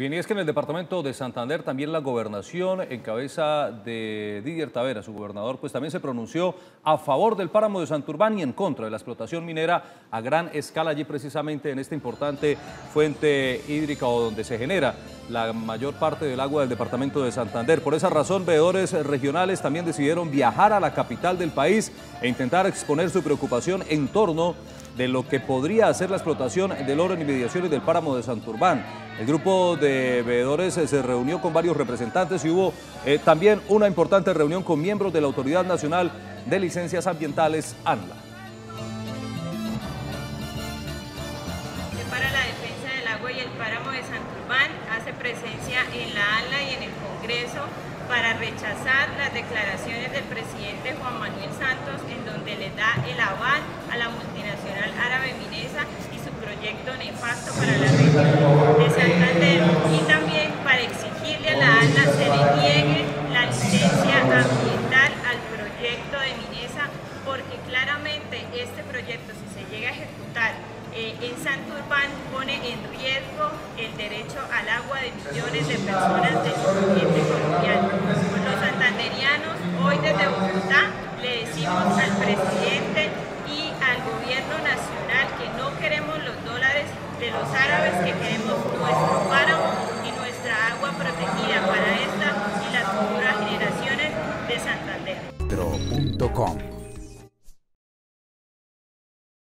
Bien, y es que en el departamento de Santander también la gobernación, en cabeza de Didier Tavera, su gobernador, pues también se pronunció a favor del páramo de Santurbán y en contra de la explotación minera a gran escala allí precisamente en esta importante fuente hídrica o donde se genera la mayor parte del agua del departamento de Santander. Por esa razón, veedores regionales también decidieron viajar a la capital del país e intentar exponer su preocupación en torno de lo que podría hacer la explotación del oro en inmediaciones del páramo de Santurbán. El grupo de veedores se reunió con varios representantes y hubo eh, también una importante reunión con miembros de la Autoridad Nacional de Licencias Ambientales, ANLA. El páramo de Santurbán hace presencia en la ANLA y en el Congreso para rechazar las declaraciones del presidente Juan Manuel Santos en donde le da el aval a la multinacional árabe Minesa y su proyecto nefasto para en Santurbán pone en riesgo el derecho al agua de millones de personas del continente colombiano. Los santanderianos hoy desde Bogotá le decimos al presidente y al gobierno nacional que no queremos los dólares de los árabes, que queremos nuestro páramo y nuestra agua protegida para esta y las futuras generaciones de Santander.